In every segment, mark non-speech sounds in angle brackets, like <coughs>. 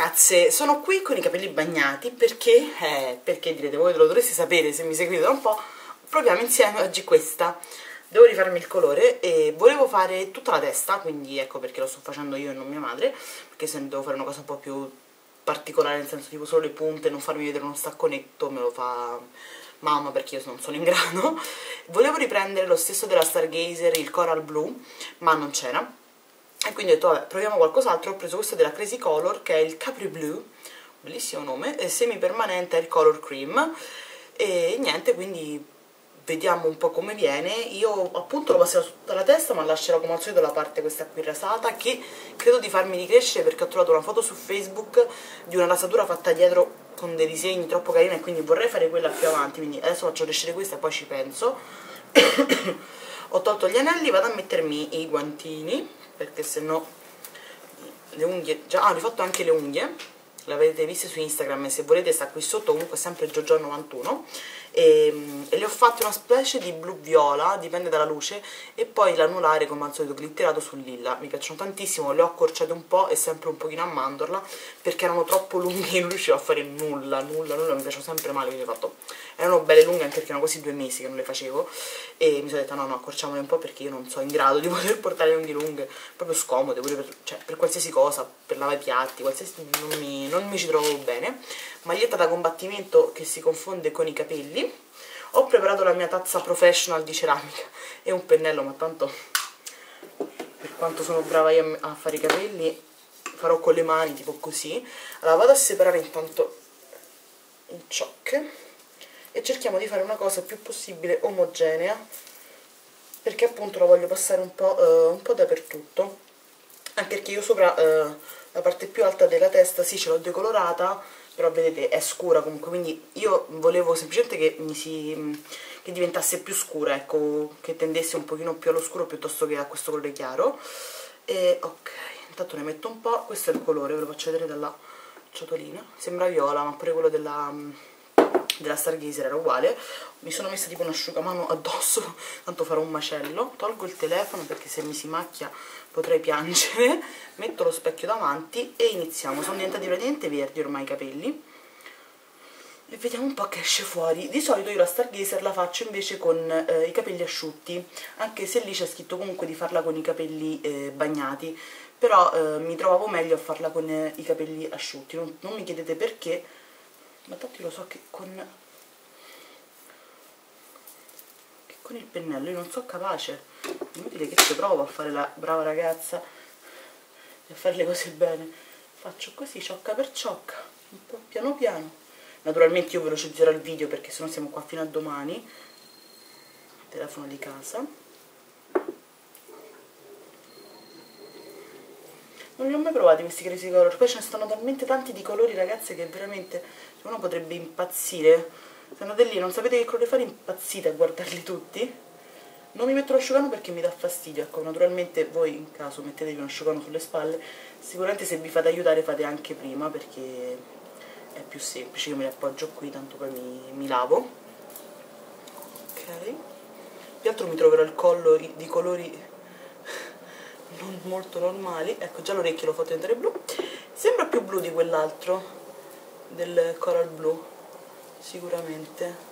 ragazze, sono qui con i capelli bagnati perché, eh, perché direte voi lo dovreste sapere se mi seguite da un po', proviamo insieme oggi questa. Devo rifarmi il colore e volevo fare tutta la testa, quindi ecco perché lo sto facendo io e non mia madre, perché se devo fare una cosa un po' più particolare, nel senso tipo solo le punte, non farmi vedere uno stacconetto, me lo fa mamma perché io non sono in grado. Volevo riprendere lo stesso della Stargazer, il Coral Blue, ma non c'era e quindi ho detto vabbè proviamo qualcos'altro. Ho preso questo della Crazy Color che è il Capri Blue. Bellissimo nome. Semi permanente è il Color Cream. E niente quindi vediamo un po' come viene. Io appunto lo passerò tutta la testa ma lascerò come al solito la parte questa qui rasata che credo di farmi ricrescere perché ho trovato una foto su Facebook di una rasatura fatta dietro con dei disegni troppo carini e quindi vorrei fare quella più avanti. Quindi adesso faccio crescere questa e poi ci penso. <coughs> Ho tolto gli anelli vado a mettermi i guantini perché se no le unghie già ah, ho rifatto anche le unghie l'avete viste su Instagram se volete sta qui sotto comunque sempre Giorgio91 e, e, le ho fatte una specie di blu viola, dipende dalla luce e poi l'anulare come al solito glitterato sul lilla, mi piacciono tantissimo le ho accorciate un po' e sempre un pochino a mandorla perché erano troppo lunghe e <laughs> non riuscivo a fare nulla, nulla, nulla, mi piacciono sempre male quindi ho fatto erano belle lunghe anche perché erano quasi due mesi che non le facevo e mi sono detta no no accorciamole un po' perché io non sono in grado di <laughs> poter portare le unghie lunghe proprio scomode pure per, cioè, per qualsiasi cosa per lavare i piatti qualsiasi non mi, non mi ci trovo bene. Maglietta da combattimento che si confonde con i capelli ho preparato la mia tazza professional di ceramica e un pennello ma tanto per quanto sono brava io a fare i capelli farò con le mani tipo così. Allora vado a separare intanto il ciocche e cerchiamo di fare una cosa più possibile omogenea perché appunto la voglio passare un po', uh, un po dappertutto. Anche perché io sopra uh, la parte più alta della testa sì ce l'ho decolorata però vedete è scura comunque quindi io volevo semplicemente che mi si che diventasse più scura ecco che tendesse un pochino più allo scuro piuttosto che a questo colore chiaro. E ok intanto ne metto un po' questo è il colore ve lo faccio vedere dalla ciotolina. Sembra viola ma pure quello della della Stargazer era uguale. Mi sono messa tipo un asciugamano addosso <laughs> tanto farò un macello. Tolgo il telefono perché se mi si macchia potrei piangere. <laughs> Metto lo specchio davanti e iniziamo. Sono diventati praticamente verdi ormai i capelli. E vediamo un po' che esce fuori. Di solito io la Stargazer la faccio invece con eh, i capelli asciutti anche se lì c'è scritto comunque di farla con i capelli eh, bagnati. Però eh, mi trovavo meglio a farla con eh, i capelli asciutti. Non, non mi chiedete perché ma tanto lo so che con che con il pennello io non sono capace. Inutile che ci provo a fare la brava ragazza e a fare le cose bene. Faccio così ciocca per ciocca un po' piano piano. Naturalmente io velocizzerò il video perché sennò siamo qua fino a domani. Telefono di casa non li ho mai provati questi crazy color. Poi ce ne stanno talmente tanti di colori ragazze che veramente uno potrebbe impazzire. Se andate lì non sapete che colore fare impazzite a guardarli tutti. Non mi metto l'asciugano perché mi dà fastidio ecco naturalmente voi in caso mettetevi un asciugano sulle spalle. Sicuramente se vi fate aiutare fate anche prima perché è più semplice. Io me li appoggio qui tanto poi mi, mi lavo. Ok. Più altro mi troverò il collo di colori non molto normali. Ecco già l'orecchio l'ho fatto diventare blu. Sembra più blu di quell'altro del coral blu sicuramente.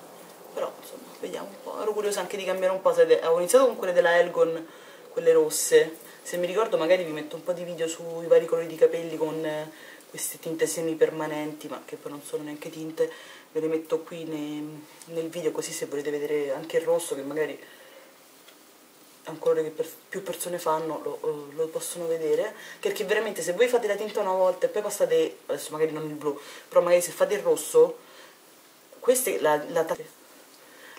Però insomma vediamo un po' ero curiosa anche di cambiare un po' avevo iniziato con quelle della Elgon quelle rosse. Se mi ricordo magari vi metto un po' di video sui vari colori di capelli con queste tinte semi permanenti ma che poi non sono neanche tinte. Ve le metto qui nei, nel video così se volete vedere anche il rosso che magari è un colore che per più persone fanno lo, eh, lo, possono vedere. Perché veramente se voi fate la tinta una volta e poi passate adesso magari non il blu però magari se fate il rosso queste la, la,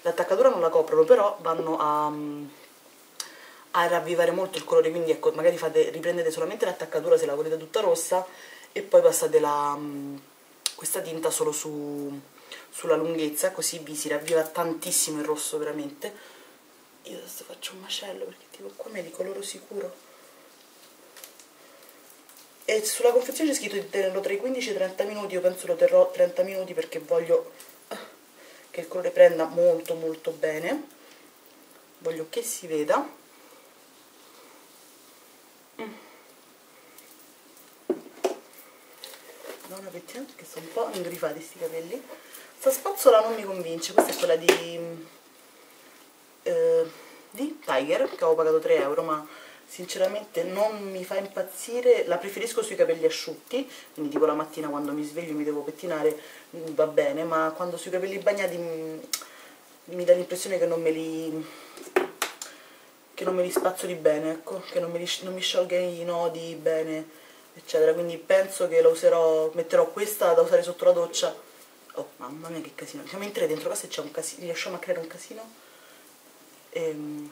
l'attaccatura non la coprono però vanno a, a ravvivare molto il colore. Quindi ecco magari fate, riprendete solamente l'attaccatura se la volete tutta rossa e poi passate la, questa tinta solo su, sulla lunghezza così vi si ravviva tantissimo il rosso veramente io adesso faccio un macello perché tipo qua mi è di colore sicuro. E sulla confezione c'è scritto di tenerlo tra i 15 e i 30 minuti io penso lo terrò 30 minuti perché voglio ah, che il colore prenda molto molto bene. Voglio che si veda. Da una pettina perché sono un po' ingrifati sti capelli. Sta spazzola non mi convince questa è quella di Tiger che avevo pagato 3 euro ma sinceramente non mi fa impazzire la preferisco sui capelli asciutti quindi tipo la mattina quando mi sveglio mi devo pettinare mm, va bene ma quando sui capelli bagnati mi, mi dà l'impressione che non me li che non me li spazzoli bene ecco che non, li, non mi sciolga i nodi bene eccetera. Quindi penso che la userò metterò questa da usare sotto la doccia. Oh mamma mia che casino. Siamo in tre dentro casa e c'è un casino riusciamo a creare un casino? Ehm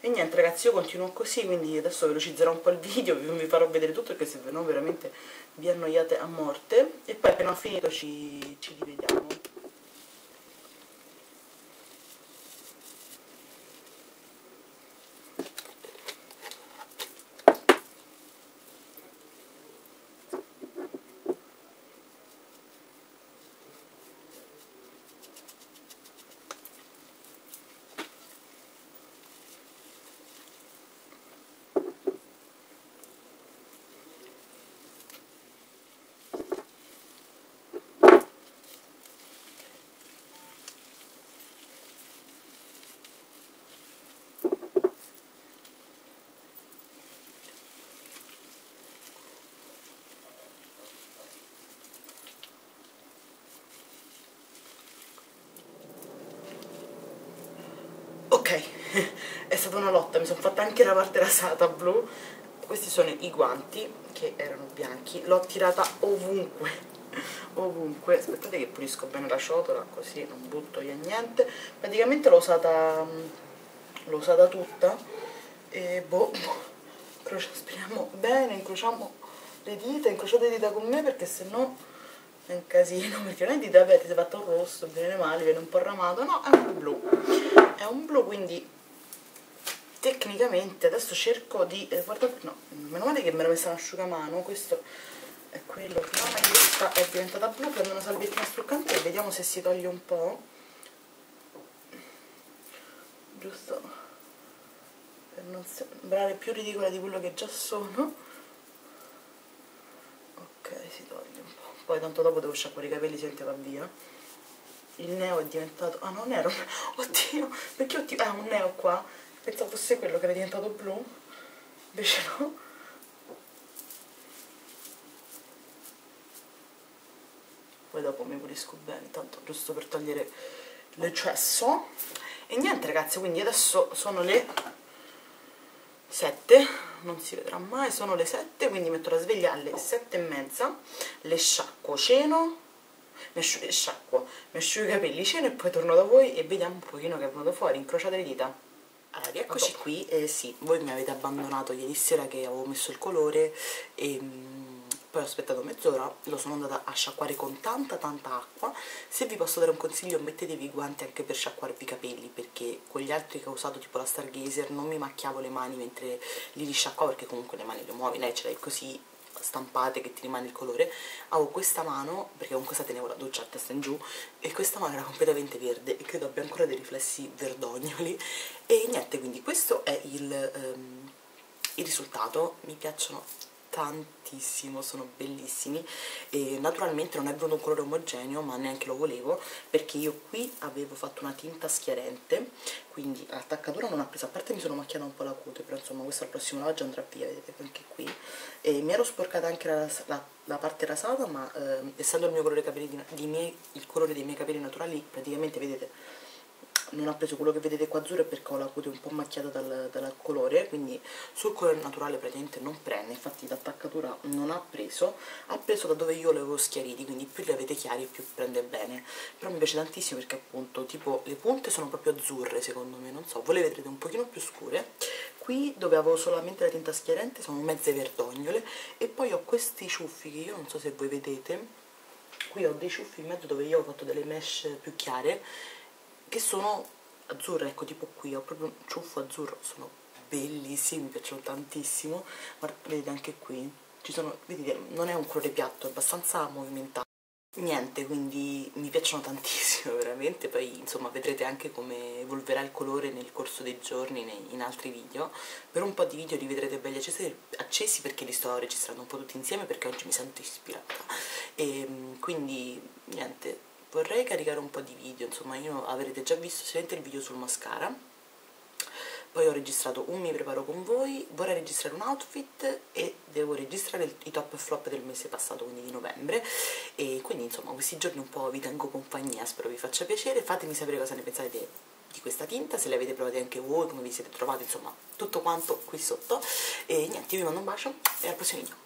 e niente ragazzi io continuo così quindi adesso velocizzerò un po' il video vi farò vedere tutto perché se no veramente vi annoiate a morte. E poi appena ho finito ci, ci rivediamo ok è stata una lotta mi sono fatta anche la parte rasata blu. Questi sono i guanti che erano bianchi l'ho tirata ovunque <laughs> ovunque. Aspettate che pulisco bene la ciotola così non butto via niente. Praticamente l'ho usata l'ho usata tutta e boh, <laughs> boh speriamo bene incrociamo le dita incrociate le dita con me perché se no è un casino <laughs> perché non è dita avete si è fatto rosso viene male viene un po' ramato no è un blu è un blu quindi tecnicamente adesso cerco di eh, guardate no meno male che me l'ho messa un asciugamano questo è quello prima ma questa è diventata blu prendo una salviettina struccante e vediamo se si toglie un po' giusto. Per non sembrare più ridicola di quello che già sono. Ok si toglie un po' poi tanto dopo devo sciacquare i capelli se va via. Il neo è diventato ah non era <laughs> oddio perché ho ah un neo qua pensavo fosse quello che era diventato blu invece no poi dopo mi pulisco bene tanto giusto per togliere l'eccesso e niente ragazzi quindi adesso sono le 7 non si vedrà mai sono le 7 quindi metto la sveglia alle 7 e mezza le sciacquo ceno mi asciugo, sciacquo, mi asciugo i capelli, ceno e poi torno da voi e vediamo un pochino che è venuto fuori, incrociate le dita. Allora, rieccoci qui, eh, sì, voi mi avete abbandonato ieri sera che avevo messo il colore e mm, poi ho aspettato mezz'ora, lo sono andata a sciacquare con tanta tanta acqua, se vi posso dare un consiglio mettetevi i guanti anche per sciacquarvi i capelli perché con gli altri che ho usato tipo la Stargazer non mi macchiavo le mani mentre li risciacquavo perché comunque le mani le muovi, lei ce l'hai così stampate che ti rimane il colore avevo questa mano, perché con questa tenevo la doccia a testa in giù e questa mano era completamente verde e credo abbia ancora dei riflessi verdognoli. E niente, quindi questo è il, um, il risultato. Mi piacciono tantissimo, sono bellissimi. E naturalmente non è venuto un colore omogeneo ma neanche lo volevo perché io qui avevo fatto una tinta schiarente quindi l'attaccatura non ha preso, a parte mi sono macchiata un po' la cute però insomma questo al prossimo lavaggio andrà via, vedete anche qui. E mi ero sporcata anche la, la, la parte rasata ma eh, essendo il mio colore capelli di, di miei, il colore dei miei capelli naturali praticamente vedete non ha preso quello che vedete qua azzurro perché ho la cute un po' macchiata dal, dal, colore quindi sul colore naturale praticamente non prende infatti l'attaccatura non ha preso. Ha preso da dove io le avevo schiariti quindi più li avete chiari più prende bene. Però mi piace tantissimo perché appunto tipo le punte sono proprio azzurre secondo me non so voi le vedrete un pochino più scure. Qui dove avevo solamente la tinta schiarente sono mezze verdognole. E poi ho questi ciuffi che io non so se voi vedete. Qui ho dei ciuffi in mezzo dove io ho fatto delle mesh più chiare che sono azzurre, ecco tipo qui ho proprio un ciuffo azzurro, sono bellissimi, mi piacciono tantissimo, guarda, vedete anche qui, ci sono, vedete, non è un colore piatto, è abbastanza movimentato. niente, quindi mi piacciono tantissimo <laughs> veramente, poi insomma vedrete anche come evolverà il colore nel corso dei giorni nei, in altri video, per un po' di video li vedrete belli accesi, accesi perché li sto registrando un po' tutti insieme perché oggi mi sento ispirata e ehm, quindi niente, vorrei caricare un po' di video, insomma io avrete già visto sicuramente il video sul mascara. Poi ho registrato un mi preparo con voi, vorrei registrare un outfit e devo registrare il, i top e flop del mese passato, quindi di novembre. E quindi insomma questi giorni un po' vi tengo compagnia, spero vi faccia piacere, fatemi sapere cosa ne pensate di questa tinta, se le avete provate anche voi, come vi siete trovati, insomma tutto quanto qui sotto. E niente, io vi mando un bacio e al prossimo video